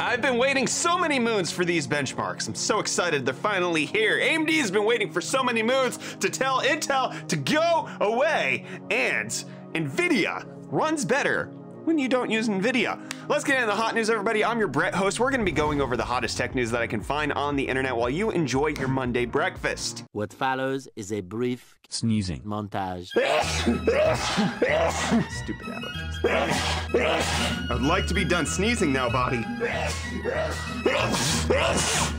I've been waiting so many moons for these benchmarks. I'm so excited they're finally here. AMD has been waiting for so many moons to tell Intel to go away, and NVIDIA runs better when you don't use NVIDIA. Let's get into the hot news, everybody. I'm your Brett host. We're going to be going over the hottest tech news that I can find on the internet while you enjoy your Monday breakfast. What follows is a brief Sneezing. montage. Stupid allergies. I'd like to be done sneezing now, body.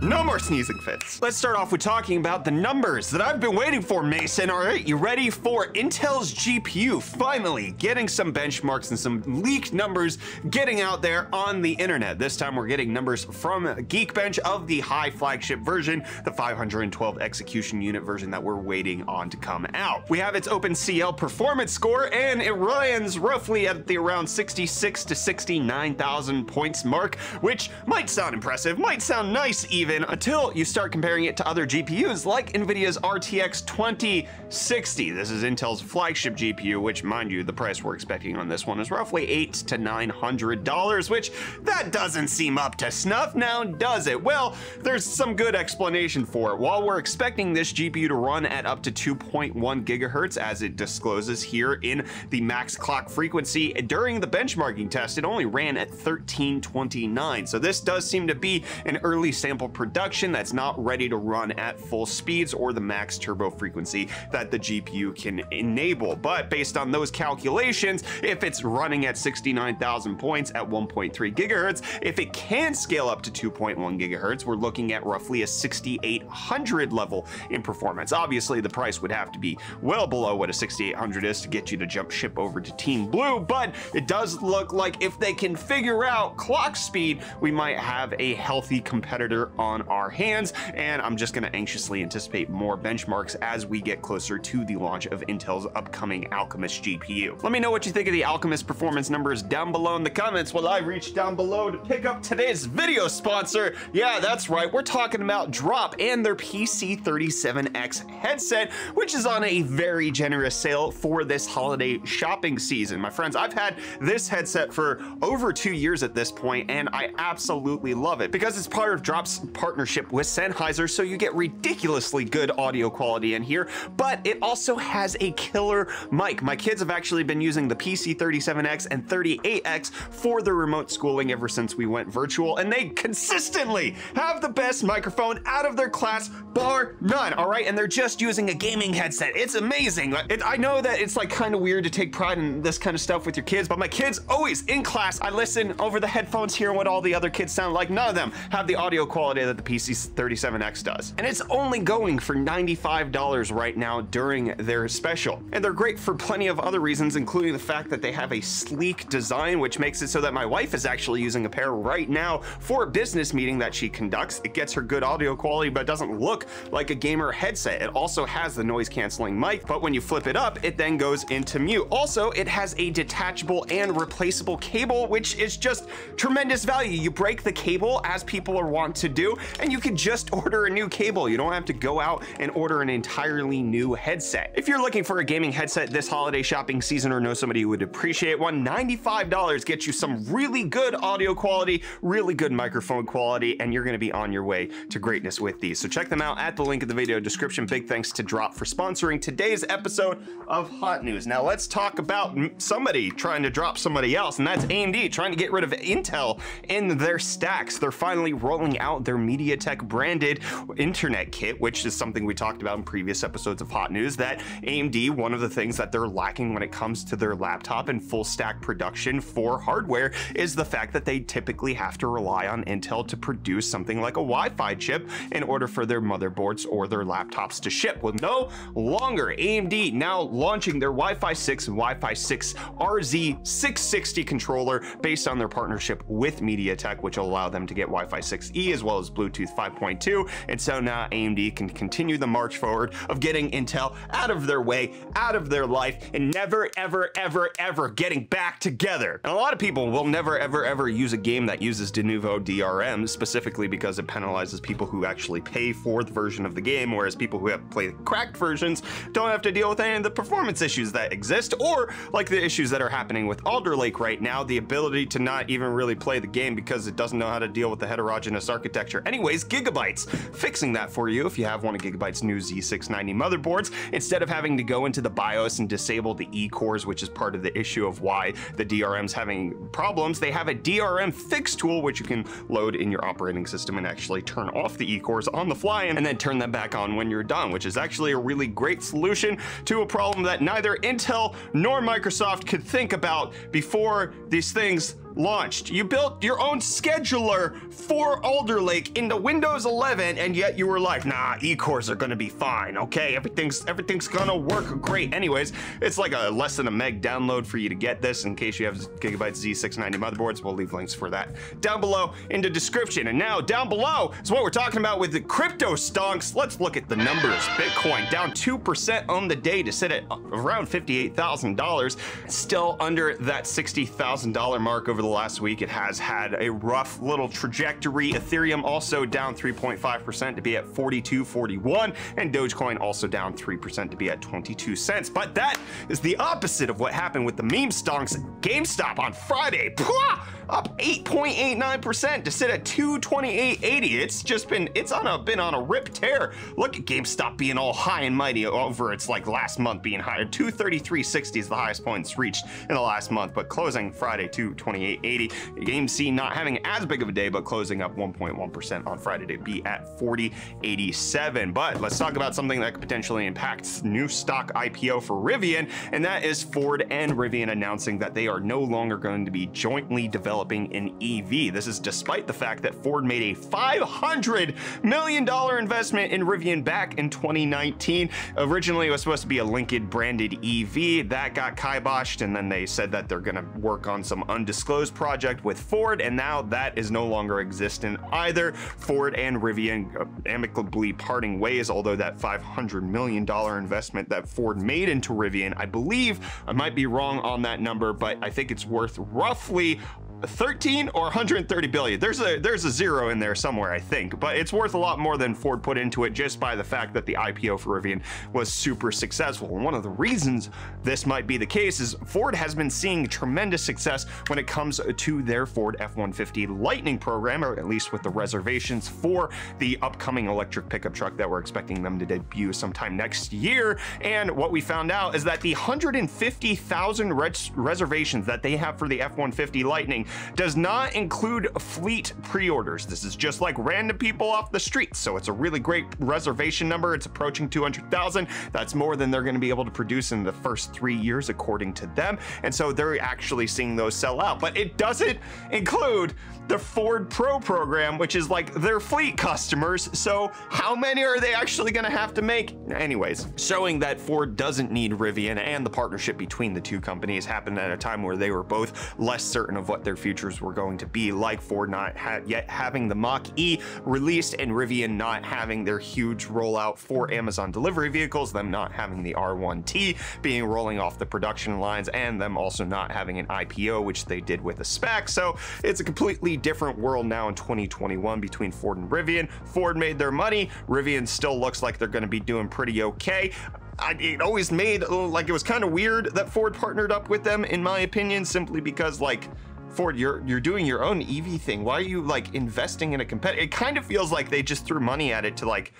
No more sneezing fits. Let's start off with talking about the numbers that I've been waiting for, Mason. All right, you ready for Intel's GPU finally getting some benchmarks and some numbers getting out there on the internet? This time we're getting numbers from Geekbench of the high flagship version, the 512 execution unit version that we're waiting on to come out. We have its OpenCL performance score, and it runs roughly at the around 66 to 69,000 points mark, which might sound impressive, might sound nice even, until you start comparing it to other GPUs like NVIDIA's RTX 2060. This is Intel's flagship GPU, which mind you, the price we're expecting on this one is roughly eight to $900, which that doesn't seem up to snuff now, does it? Well, there's some good explanation for it. While we're expecting this GPU to run at up to 2.1 gigahertz, as it discloses here in the max clock frequency, during the benchmarking test, it only ran at 1329. So this does seem to be an early sample production that's not ready to run at full speeds or the max turbo frequency that the GPU can enable. But based on those calculations, if it's running at 69,000 points at 1.3 gigahertz, if it can scale up to 2.1 gigahertz, we're looking at roughly a 6800 level in performance. Obviously, the price would have to be well below what a 6800 is to get you to jump ship over to Team Blue, but it does look like if they can figure out clock speed, we might have a healthy competitor on our hands. And I'm just gonna anxiously anticipate more benchmarks as we get closer to the launch of Intel's upcoming Alchemist GPU. Let me know what you think of the Alchemist performance numbers down below in the comments while I reach down below to pick up today's video sponsor. Yeah, that's right, we're talking about Drop and their PC37X headset, which is on a very generous sale for this holiday shopping season. My friends, I've had this headset for over two years at this point, and I absolutely love it because it's part of Drop's partnership with Sennheiser, so you get ridiculously good audio quality in here, but it also has a killer mic. My kids have actually been using the PC37X and 38X for the remote schooling ever since we went virtual, and they consistently have the best microphone out of their class, bar none, all right? And they're just using a gaming headset. It's amazing. It, I know that it's like kind of weird to take pride in this kind of stuff with your kids, but my kids always in class, I listen over the headphones hearing what all the other kids sound like. None of them have the audio quality that the PC37X does. And it's only going for $95 right now during their special. And they're great for plenty of other reasons, including the fact that they have a sleek design, which makes it so that my wife is actually using a pair right now for a business meeting that she conducts. It gets her good audio quality, but doesn't look like a gamer headset. It also has the noise canceling mic, but when you flip it up, it then goes into mute. Also, it has a detachable and replaceable cable, which is just tremendous value. You break the cable as people are wont to do, and you can just order a new cable. You don't have to go out and order an entirely new headset. If you're looking for a gaming headset this holiday shopping season or know somebody who would appreciate one, $95 gets you some really good audio quality, really good microphone quality, and you're gonna be on your way to greatness with these. So check them out at the link in the video description. Big thanks to Drop for sponsoring today's episode of Hot News. Now let's talk about somebody trying to drop somebody else, and that's AMD trying to get rid of Intel in their stacks. They're finally rolling out their MediaTek branded internet kit, which is something we talked about in previous episodes of Hot News, that AMD, one of the things that they're lacking when it comes to their laptop and full stack production for hardware is the fact that they typically have to rely on Intel to produce something like a Wi-Fi chip in order for their motherboards or their laptops to ship. Well, no longer. AMD now launching their Wi-Fi 6 and Wi-Fi 6 RZ660 controller based on their partnership with MediaTek, which will allow them to get Wi-Fi 6E as well as Bluetooth 5.2. And so now AMD can continue the march forward of getting Intel out of their way, out of their life, and never, ever, ever, ever getting back to together. And a lot of people will never, ever, ever use a game that uses Denuvo DRM specifically because it penalizes people who actually pay for the version of the game, whereas people who have played cracked versions don't have to deal with any of the performance issues that exist, or like the issues that are happening with Alder Lake right now, the ability to not even really play the game because it doesn't know how to deal with the heterogeneous architecture. Anyways, Gigabytes fixing that for you if you have one of Gigabyte's new Z690 motherboards, instead of having to go into the BIOS and disable the E cores, which is part of the issue of why the DRM's having problems, they have a DRM fix tool which you can load in your operating system and actually turn off the E cores on the fly and then turn them back on when you're done, which is actually a really great solution to a problem that neither Intel nor Microsoft could think about before these things launched. You built your own scheduler for Alder Lake into Windows 11, and yet you were like, nah, E-cores are gonna be fine, okay? Everything's everything's gonna work great. Anyways, it's like a less than a meg download for you to get this in case you have Gigabyte Z690 motherboards. We'll leave links for that down below in the description. And now down below is what we're talking about with the crypto stonks. Let's look at the numbers. Bitcoin down 2% on the day to sit at around $58,000. Still under that $60,000 mark over the last week. It has had a rough little trajectory. Ethereum also down 3.5% to be at 42.41, and Dogecoin also down 3% to be at 22 cents. But that is the opposite of what happened with the meme stonks GameStop on Friday. Pwah! Up 8.89% to sit at 228.80. It's just been it's on a been on a rip tear. Look at GameStop being all high and mighty over its like last month being higher. 233.60 is the highest points reached in the last month, but closing Friday 228. 80. Game C not having as big of a day, but closing up 1.1% on Friday to be at 4087. But let's talk about something that could potentially impact new stock IPO for Rivian, and that is Ford and Rivian announcing that they are no longer going to be jointly developing an EV. This is despite the fact that Ford made a $500 million investment in Rivian back in 2019. Originally, it was supposed to be a Lincoln branded EV. That got kiboshed, and then they said that they're going to work on some undisclosed project with Ford, and now that is no longer existent either. Ford and Rivian uh, amicably parting ways, although that $500 million investment that Ford made into Rivian, I believe, I might be wrong on that number, but I think it's worth roughly 13 or 130 billion. There's a there's a zero in there somewhere, I think, but it's worth a lot more than Ford put into it just by the fact that the IPO for Rivian was super successful. And one of the reasons this might be the case is Ford has been seeing tremendous success when it comes to their Ford F-150 Lightning program, or at least with the reservations for the upcoming electric pickup truck that we're expecting them to debut sometime next year. And what we found out is that the 150,000 res reservations that they have for the F-150 Lightning does not include fleet pre-orders. This is just like random people off the street. So it's a really great reservation number. It's approaching 200,000. That's more than they're going to be able to produce in the first three years, according to them. And so they're actually seeing those sell out. But it doesn't include the Ford Pro program, which is like their fleet customers. So how many are they actually going to have to make? Anyways, showing that Ford doesn't need Rivian and the partnership between the two companies happened at a time where they were both less certain of what their futures were going to be, like Ford not ha yet having the Mach E released and Rivian not having their huge rollout for Amazon delivery vehicles, them not having the R1T being rolling off the production lines, and them also not having an IPO, which they did with a spec. So it's a completely different world now in 2021 between Ford and Rivian. Ford made their money. Rivian still looks like they're going to be doing pretty okay. I, it always made like it was kind of weird that Ford partnered up with them, in my opinion, simply because like Ford, you're you're doing your own EV thing. Why are you like investing in a competitor? It kind of feels like they just threw money at it to like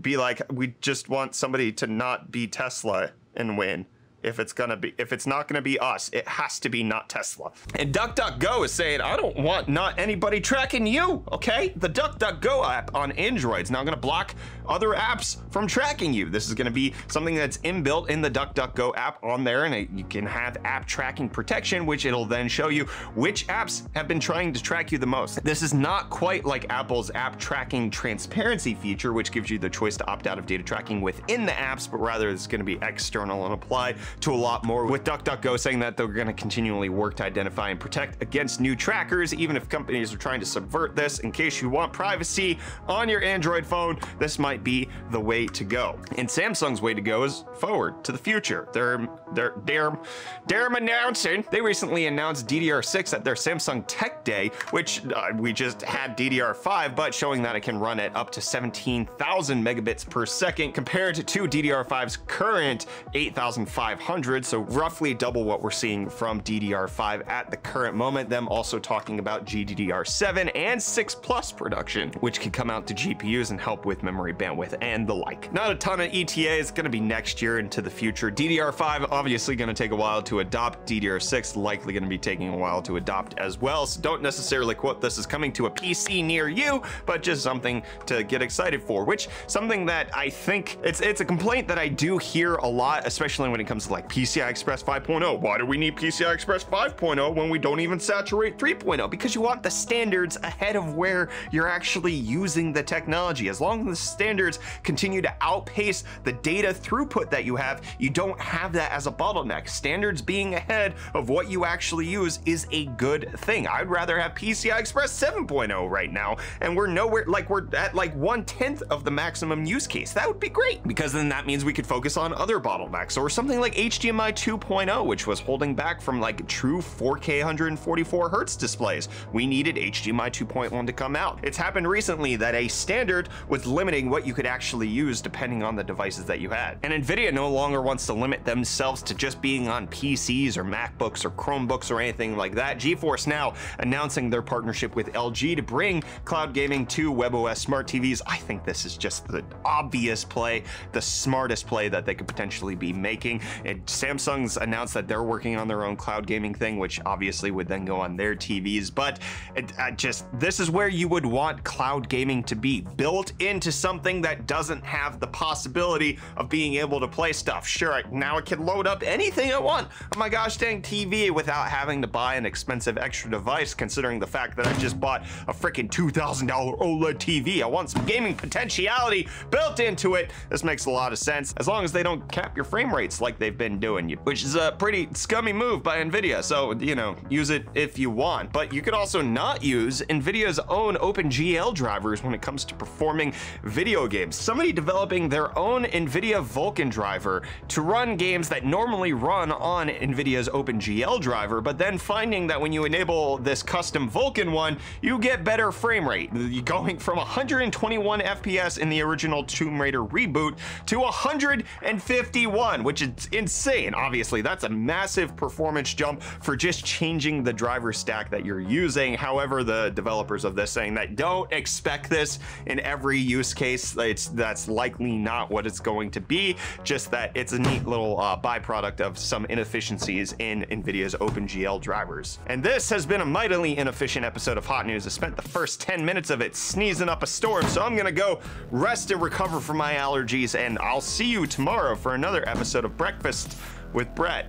be like, we just want somebody to not be Tesla and win if it's gonna be if it's not gonna be us it has to be not tesla. And duckduckgo is saying i don't want not anybody tracking you okay? The duckduckgo app on android is now gonna block other apps from tracking you. This is gonna be something that's inbuilt in the duckduckgo app on there and it, you can have app tracking protection which it'll then show you which apps have been trying to track you the most. This is not quite like apple's app tracking transparency feature which gives you the choice to opt out of data tracking within the apps but rather it's going to be external and apply to a lot more, with DuckDuckGo saying that they're going to continually work to identify and protect against new trackers, even if companies are trying to subvert this. In case you want privacy on your Android phone, this might be the way to go. And Samsung's way to go is forward to the future. They're they're they're they're announcing. They recently announced DDR6 at their Samsung Tech Day, which uh, we just had DDR5, but showing that it can run at up to 17,000 megabits per second compared to DDR5's current 8,500, so roughly double what we're seeing from DDR5 at the current moment. Them also talking about GDDR7 and 6 Plus production, which could come out to GPUs and help with memory bandwidth and the like. Not a ton of ETA is going to be next year into the future. DDR5 obviously going to take a while to adopt. DDR6 likely going to be taking a while to adopt as well. So don't necessarily quote this as coming to a PC near you, but just something to get excited for, which something that I think it's it's a complaint that I do hear a lot, especially when it comes to like PCI Express 5.0. Why do we need PCI Express 5.0 when we don't even saturate 3.0? Because you want the standards ahead of where you're actually using the technology. As long as the standards continue to outpace the data throughput that you have, you don't have that as a bottleneck. Standards being ahead of what you actually use is a good thing. I'd rather have PCI Express 7.0 right now, and we're nowhere, like we're at like one tenth of the maximum use case. That would be great because then that means we could focus on other bottlenecks or something like HDMI 2.0, which was holding back from like true 4K 144 hertz displays. We needed HDMI 2.1 to come out. It's happened recently that a standard was limiting what you could actually use depending on the devices that you had. And Nvidia no longer wants to limit themselves to just being on PCs or MacBooks or Chromebooks or anything like that. GeForce Now announcing their partnership with LG to bring cloud gaming to WebOS smart TVs. I think this is just the obvious play, the smartest play that they could potentially be making. And Samsung's announced that they're working on their own cloud gaming thing, which obviously would then go on their TVs. But it, uh, just this is where you would want cloud gaming to be built into something that doesn't have the possibility of being able to play stuff. Sure, now it can load up anything I want Oh my gosh dang TV without having to buy an expensive extra device, considering the fact that I just bought a freaking $2,000 OLED TV. I want some gaming potentiality built into it. This makes a lot of sense, as long as they don't cap your frame rates like they've been doing, which is a pretty scummy move by NVIDIA. So, you know, use it if you want, but you could also not use NVIDIA's own OpenGL drivers when it comes to performing video games. Somebody developing their own NVIDIA Vulkan driver to run games that normally run on NVIDIA's OpenGL driver, but then finding that when you enable this custom Vulkan one, you get better frame rate, going from 121 FPS in the original Tomb Raider reboot to 151, which is insane. Obviously, that's a massive performance jump for just changing the driver stack that you're using. However, the developers of this saying that don't expect this in every use case. It's that's likely not what it's going to be. Just that it's a neat little uh, byproduct of some inefficiencies in NVIDIA's OpenGL drivers. And this has been a mightily inefficient episode of Hot News. I spent the first 10 minutes of it sneezing up a storm, so I'm gonna go rest and recover from my allergies, and I'll see you tomorrow for another episode of Breakfast breakfast with Brett.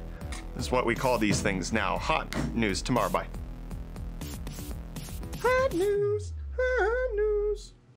This is what we call these things now. Hot news tomorrow. Bye. Hot news. Hot news.